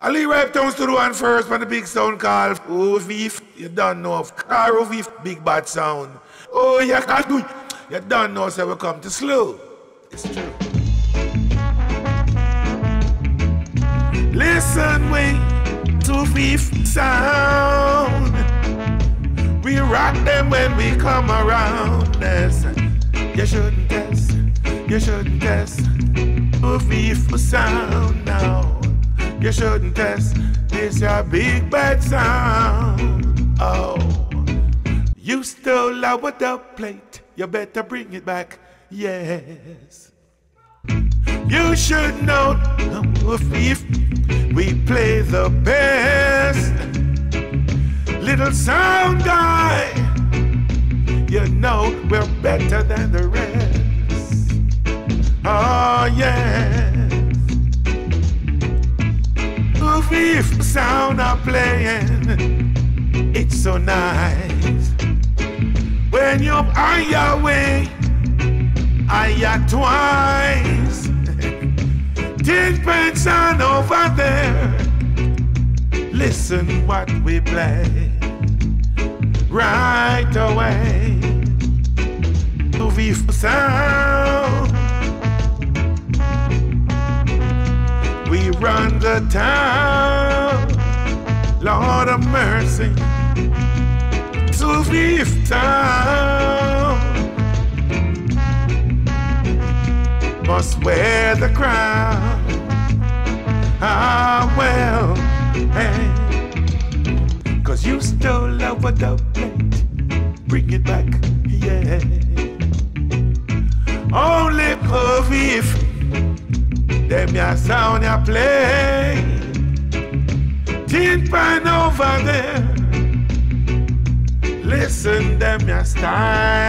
Ali Ripe Towns to the one first on the big sound call. Oh, Vif, you don't know of Caro oh, Vif, big bad sound. Oh, you can't do it. You don't know, so we come to slow. It's true. Listen, we to Vif sound. We rock them when we come around. Listen, you shouldn't test, you shouldn't test. Oh, Vif sound now. You shouldn't test this your big bad sound. Oh, you stole our dub plate. You better bring it back. Yes. You should know if we play the best. Little sound guy, you know we're better than the rest. Oh, yeah. If sound are playing, it's so nice. When you're on your way, I got twice. Ten pence on over there. Listen what we play right away. Movie sound. The town, Lord of mercy, to fifth town. Must wear the crown. Ah, well, hey. Cause you stole our the plate. Bring it back, yeah. Them ya sound ya play. Tin pan over there. Listen them ya style.